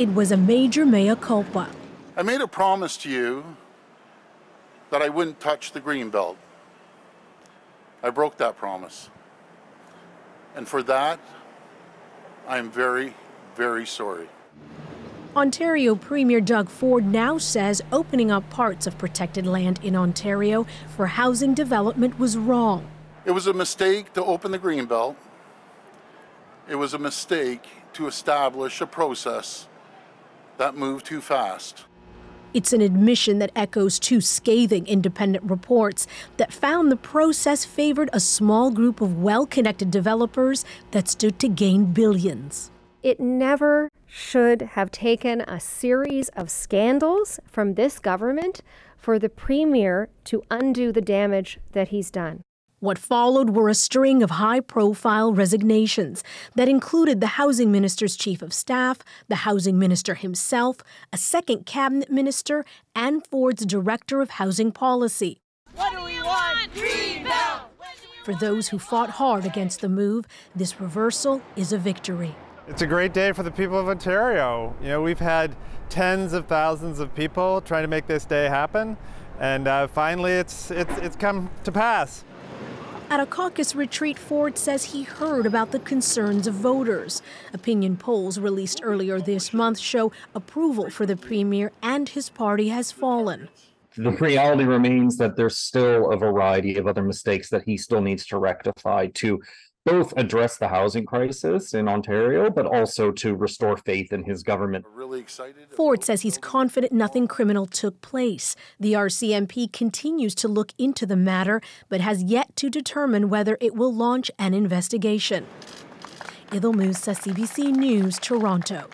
It was a major mea culpa. I made a promise to you that I wouldn't touch the green belt. I broke that promise. And for that, I am very, very sorry. Ontario Premier Doug Ford now says opening up parts of protected land in Ontario for housing development was wrong. It was a mistake to open the Greenbelt. It was a mistake to establish a process that moved too fast. It's an admission that echoes two scathing independent reports that found the process favored a small group of well connected developers that stood to gain billions. It never should have taken a series of scandals from this government for the premier to undo the damage that he's done. What followed were a string of high profile resignations that included the housing minister's chief of staff, the housing minister himself, a second cabinet minister, and Ford's director of housing policy. What do we want? Greenbelt! For those who fought hard against the move, this reversal is a victory. It's a great day for the people of Ontario. You know, we've had tens of thousands of people trying to make this day happen, and uh, finally it's, it's, it's come to pass. At a caucus retreat, Ford says he heard about the concerns of voters. Opinion polls released earlier this month show approval for the premier and his party has fallen. The reality remains that there's still a variety of other mistakes that he still needs to rectify to both address the housing crisis in Ontario, but also to restore faith in his government. Really excited. Ford says he's confident nothing criminal took place. The RCMP continues to look into the matter, but has yet to determine whether it will launch an investigation. Idil Mussa, CBC News, Toronto.